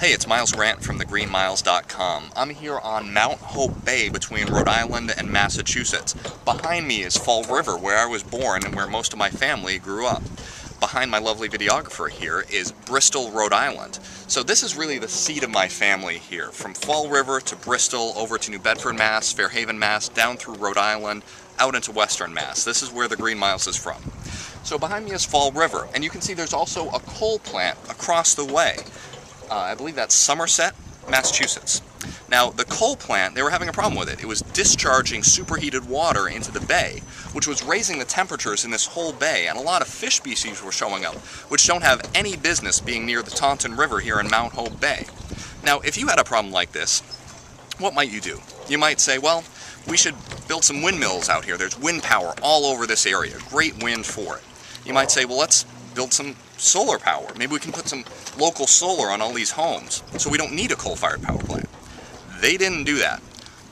Hey, it's Miles Grant from thegreenmiles.com. I'm here on Mount Hope Bay between Rhode Island and Massachusetts. Behind me is Fall River, where I was born and where most of my family grew up. Behind my lovely videographer here is Bristol, Rhode Island. So this is really the seat of my family here, from Fall River to Bristol, over to New Bedford, Mass, Fairhaven, Mass, down through Rhode Island, out into Western Mass. This is where the Green Miles is from. So behind me is Fall River, and you can see there's also a coal plant across the way. Uh, I believe that's Somerset, Massachusetts. Now, the coal plant, they were having a problem with it. It was discharging superheated water into the bay, which was raising the temperatures in this whole bay, and a lot of fish species were showing up, which don't have any business being near the Taunton River here in Mount Hope Bay. Now, if you had a problem like this, what might you do? You might say, well, we should build some windmills out here. There's wind power all over this area, great wind for it. You might say, well, let's build some solar power. Maybe we can put some local solar on all these homes so we don't need a coal-fired power plant. They didn't do that.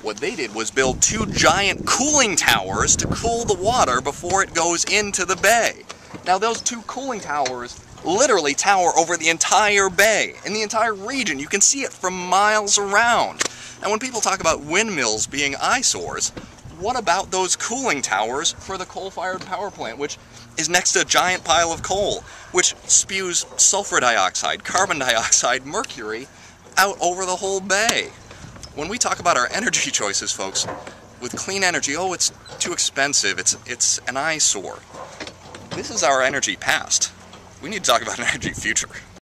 What they did was build two giant cooling towers to cool the water before it goes into the bay. Now those two cooling towers literally tower over the entire bay, in the entire region. You can see it from miles around. And when people talk about windmills being eyesores, what about those cooling towers for the coal-fired power plant, which is next to a giant pile of coal, which spews sulfur dioxide, carbon dioxide, mercury out over the whole bay? When we talk about our energy choices, folks, with clean energy, oh, it's too expensive, it's, it's an eyesore. This is our energy past. We need to talk about an energy future.